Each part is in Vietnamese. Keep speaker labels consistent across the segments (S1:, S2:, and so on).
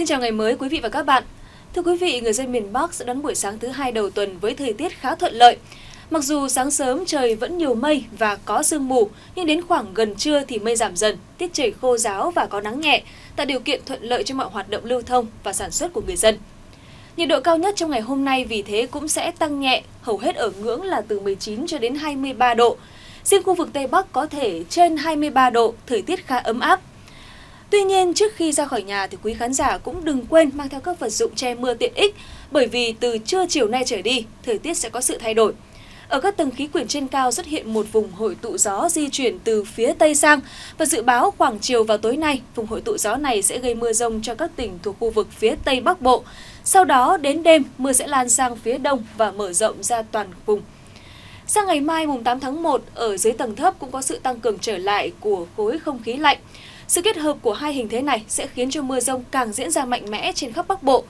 S1: Xin chào ngày mới quý vị và các bạn. Thưa quý vị, người dân miền Bắc sẽ đón buổi sáng thứ hai đầu tuần với thời tiết khá thuận lợi. Mặc dù sáng sớm trời vẫn nhiều mây và có sương mù, nhưng đến khoảng gần trưa thì mây giảm dần, tiết trời khô ráo và có nắng nhẹ, tạo điều kiện thuận lợi cho mọi hoạt động lưu thông và sản xuất của người dân. Nhiệt độ cao nhất trong ngày hôm nay vì thế cũng sẽ tăng nhẹ, hầu hết ở ngưỡng là từ 19 cho đến 23 độ. Riêng khu vực Tây Bắc có thể trên 23 độ, thời tiết khá ấm áp. Tuy nhiên, trước khi ra khỏi nhà thì quý khán giả cũng đừng quên mang theo các vật dụng che mưa tiện ích, bởi vì từ trưa chiều nay trở đi, thời tiết sẽ có sự thay đổi. Ở các tầng khí quyển trên cao xuất hiện một vùng hội tụ gió di chuyển từ phía Tây sang và dự báo khoảng chiều vào tối nay, vùng hội tụ gió này sẽ gây mưa rông cho các tỉnh thuộc khu vực phía Tây Bắc Bộ. Sau đó đến đêm, mưa sẽ lan sang phía đông và mở rộng ra toàn vùng. Sang ngày mai mùng 8 tháng 1, ở dưới tầng thấp cũng có sự tăng cường trở lại của khối không khí lạnh. Sự kết hợp của hai hình thế này sẽ khiến cho mưa rông càng diễn ra mạnh mẽ trên khắp Bắc Bộ.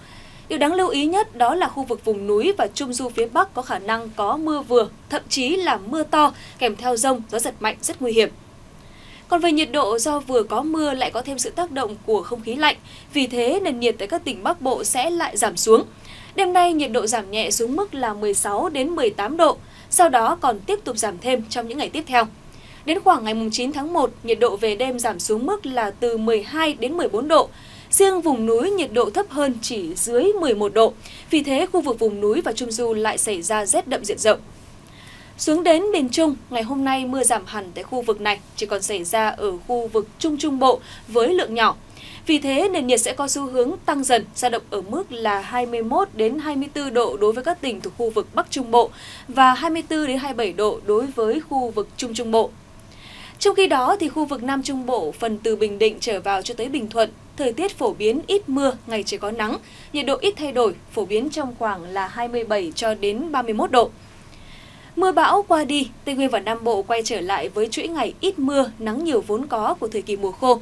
S1: Điều đáng lưu ý nhất đó là khu vực vùng núi và trung du phía Bắc có khả năng có mưa vừa, thậm chí là mưa to kèm theo rông, gió giật mạnh rất nguy hiểm. Còn về nhiệt độ do vừa có mưa lại có thêm sự tác động của không khí lạnh, vì thế nền nhiệt tại các tỉnh Bắc Bộ sẽ lại giảm xuống. Đêm nay nhiệt độ giảm nhẹ xuống mức là 16 đến 18 độ, sau đó còn tiếp tục giảm thêm trong những ngày tiếp theo. Đến khoảng ngày 9 tháng 1, nhiệt độ về đêm giảm xuống mức là từ 12 đến 14 độ. Riêng vùng núi nhiệt độ thấp hơn chỉ dưới 11 độ. Vì thế, khu vực vùng núi và Trung Du lại xảy ra rét đậm diện rộng. Xuống đến miền Trung, ngày hôm nay mưa giảm hẳn tại khu vực này, chỉ còn xảy ra ở khu vực Trung Trung Bộ với lượng nhỏ. Vì thế, nền nhiệt sẽ có xu hướng tăng dần, dao động ở mức là 21 đến 24 độ đối với các tỉnh thuộc khu vực Bắc Trung Bộ và 24 đến 27 độ đối với khu vực Trung Trung Bộ. Trong khi đó, thì khu vực Nam Trung Bộ, phần từ Bình Định trở vào cho tới Bình Thuận, thời tiết phổ biến ít mưa, ngày trời có nắng, nhiệt độ ít thay đổi, phổ biến trong khoảng là 27 cho đến 31 độ. Mưa bão qua đi, Tây Nguyên và Nam Bộ quay trở lại với chuỗi ngày ít mưa, nắng nhiều vốn có của thời kỳ mùa khô.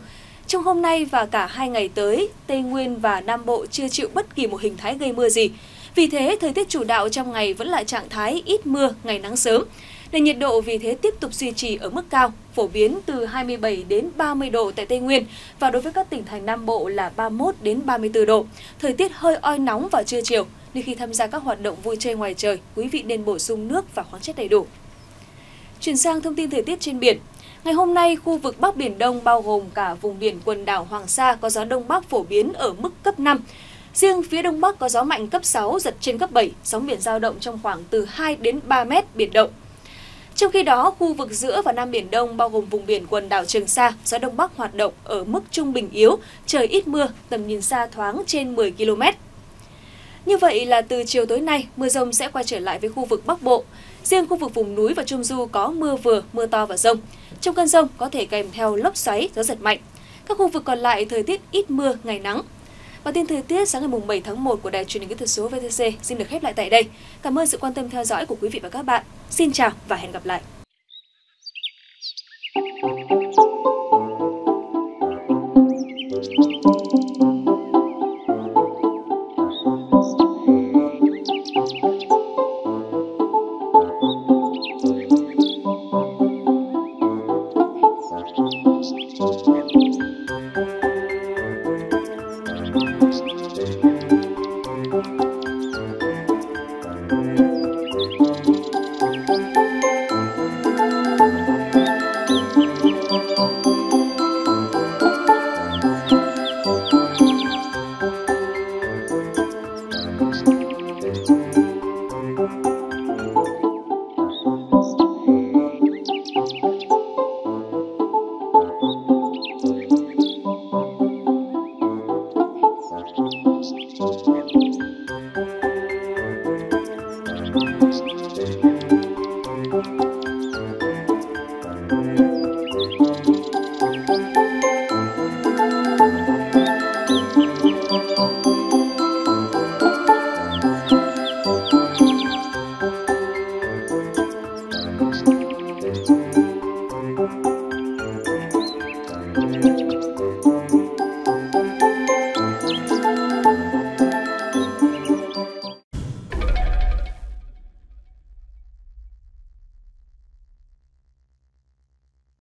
S1: Trong hôm nay và cả hai ngày tới, Tây Nguyên và Nam Bộ chưa chịu bất kỳ một hình thái gây mưa gì. Vì thế, thời tiết chủ đạo trong ngày vẫn là trạng thái ít mưa, ngày nắng sớm. Nền nhiệt độ vì thế tiếp tục duy trì ở mức cao, phổ biến từ 27 đến 30 độ tại Tây Nguyên và đối với các tỉnh thành Nam Bộ là 31 đến 34 độ. Thời tiết hơi oi nóng vào trưa chiều, nên khi tham gia các hoạt động vui chơi ngoài trời, quý vị nên bổ sung nước và khoáng chất đầy đủ. Chuyển sang thông tin thời tiết trên biển. Ngày hôm nay, khu vực Bắc Biển Đông bao gồm cả vùng biển quần đảo Hoàng Sa có gió Đông Bắc phổ biến ở mức cấp 5. Riêng phía Đông Bắc có gió mạnh cấp 6, giật trên cấp 7, sóng biển giao động trong khoảng từ 2 đến 3 mét biển động. Trong khi đó, khu vực giữa và Nam Biển Đông bao gồm vùng biển quần đảo Trường Sa, gió Đông Bắc hoạt động ở mức trung bình yếu, trời ít mưa, tầm nhìn xa thoáng trên 10 km. Như vậy là từ chiều tối nay, mưa rông sẽ quay trở lại với khu vực Bắc Bộ. Riêng khu vực vùng núi và Trung Du có mưa vừa, mưa to và rông. Trong cơn rông có thể kèm theo lốc xoáy, gió giật mạnh. Các khu vực còn lại thời tiết ít mưa, ngày nắng. Bản tin thời tiết sáng ngày 7 tháng 1 của Đài truyền hình kỹ thuật số VTC xin được khép lại tại đây. Cảm ơn sự quan tâm theo dõi của quý vị và các bạn. Xin chào và hẹn gặp lại.